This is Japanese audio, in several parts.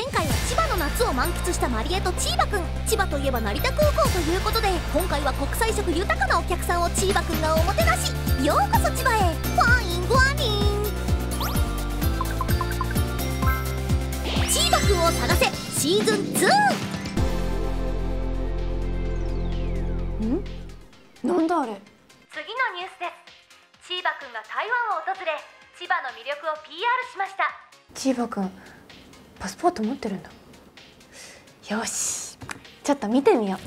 前回は千葉の夏を満喫したマリエとチーバくん。千葉といえば成田空港ということで今回は国際色豊かなお客さんをチーバくんがおもてなし。ようこそ千葉へ。ファイングアニン。チーバくんを探せ。シーズン2ん？なんだあれ？次のニュースです。チーバくんが台湾を訪れ千葉の魅力を PR しました。チーバくんパスポート持ってるんだ。よし。ちょっと見てみよう。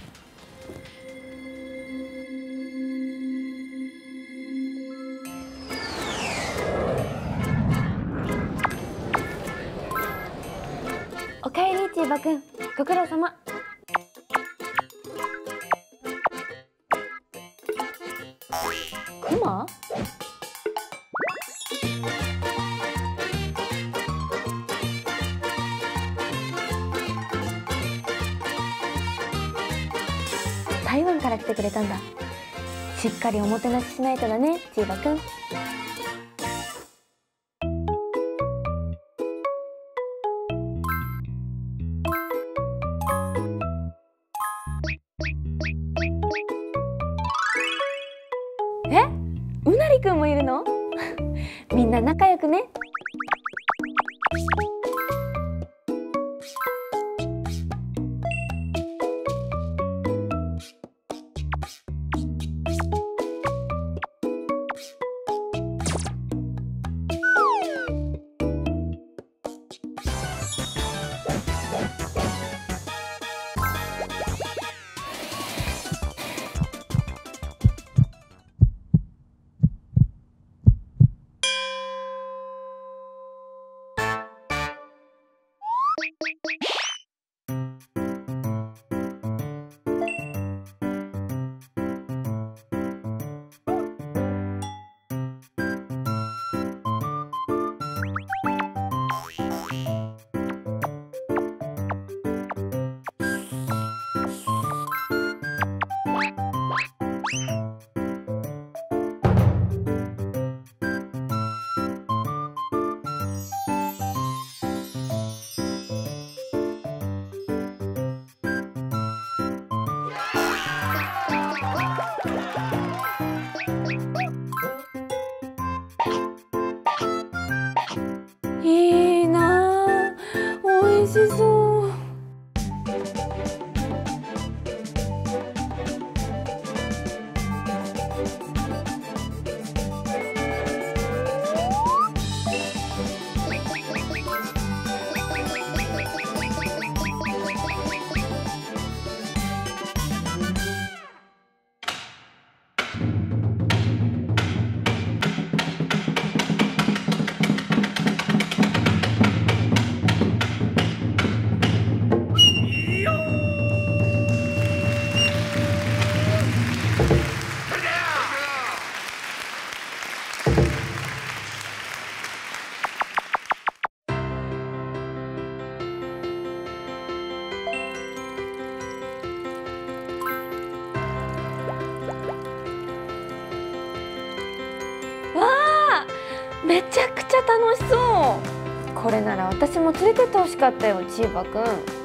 おかえりチーバくん。ご苦労様。クマ？台湾から来てくれたんだ。しっかりおもてなししないとだねチーバくん。え？うなりくんもいるの？みんな仲良くね。めちゃくちゃ楽しそう。これなら私も連れてってほしかったよチーバくん。